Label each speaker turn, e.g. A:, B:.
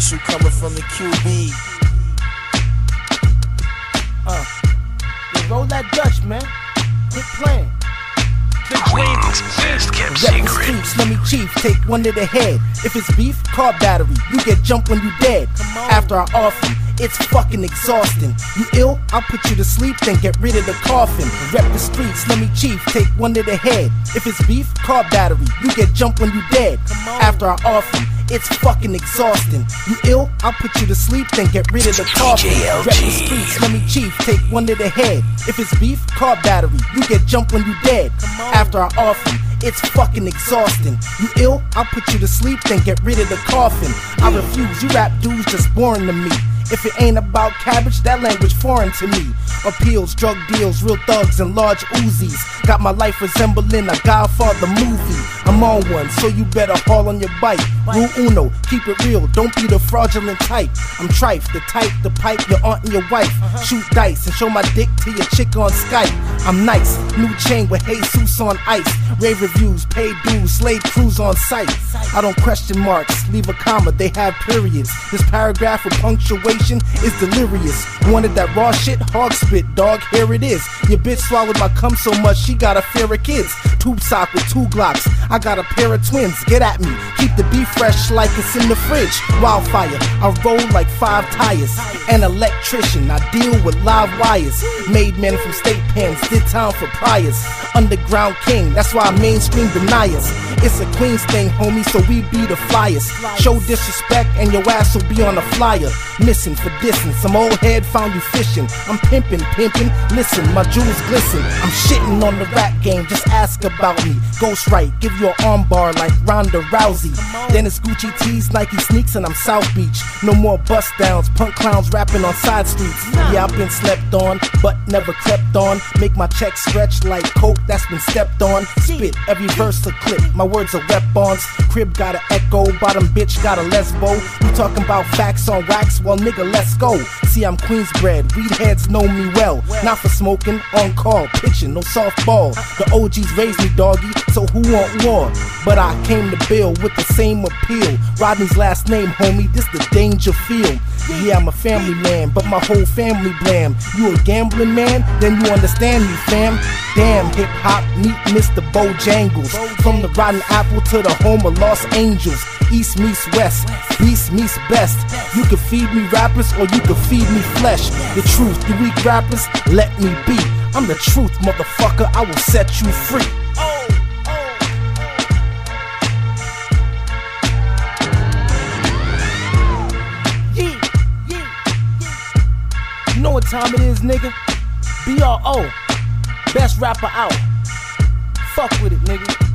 A: official coming from the QB.
B: Uh, yeah, roll that Dutch, man. Quit playing.
C: Best kept secret.
B: streets, let me chief, take one to the head. If it's beef, car battery, you get jumped when you dead. After I off you, it's fucking exhausting. You ill? I'll put you to sleep, then get rid of the coffin. Rep the streets, let me chief, take one to the head. If it's beef, car battery, you get jumped when you dead. After I off you, it's fucking exhausting. You ill? I'll put you to sleep, then get rid of the coffin. Rep the streets, let me chief, take one to the head. If it's beef, car battery, you get jumped when you dead. After I off you, it's fucking exhausting. You ill? I'll put you to sleep, then get rid of the coffin. I refuse, you rap dudes just boring to me. If it ain't about cabbage, that language foreign to me. Appeals, drug deals, real thugs, and large Uzis. Got my life resembling a Godfather movie. I'm on one, so you better haul on your bike. Rule uno, keep it real, don't be the fraudulent type. I'm trife, the type, the pipe your aunt and your wife. Uh-huh. Shoot dice and show my dick to your chick on Skype. I'm nice, new chain with Jesus on ice. Rave reviews, paid dues, slave crews on site. I don't question marks, leave a comma, they have periods. This paragraph with punctuation is delirious. Wanted that raw shit, hog spit, dog, here it is. Your bitch swallowed my cum so much, she got a fear of kids. Tube sock with two glocks, I got a pair of twins, get at me. Keep the beef fresh like it's in the fridge. Wildfire, I roll like five tires. An electrician, I deal with live wires. Made men from state pens, did time for priors. Underground king, that's why mainstream deniers. It's a Queens thing, homie, so we be the flyers. Show disrespect and your ass will be on a flyer. Missing for distance, some old head found you fishing. I'm pimping, pimping. Listen, my jewels glisten. I'm shitting on the rap game, just ask about me. Ghost right, give you an armbar like Ronda Rousey. Then it's Gucci tees, Nike sneaks, and I'm South Beach. No more bust downs, punk clowns rapping on side streets. Yeah, I've been slept on, but never crept on. Make my checks stretch like coke that's been stepped on. Spit every verse a clip, my words are weapons. Crib got a echo, bottom bitch got a lesbo. We talking about facts on wax, well nigga, let's go. See, I'm Queensbred, weed heads know me well. Not for smoking, on call, pitching, no softball. The OGs raised me, doggy, so who want war? But I came to build with the same appeal. Rodney's last name, homie, this the danger field. Yeah, I'm a family man, but my whole family blam. You a gambling man? Then you understand me, fam. Damn, hip hop, meet Mr. Bojangles. From the rotten apple to the home of Los Angels. East meets west, beast meets best. You can feed me rappers or you can feed me flesh. The truth, you weak rappers, let me be. I'm the truth, motherfucker, I will set you free. You know what time it is, nigga? BRO, best rapper out. Fuck with it, nigga.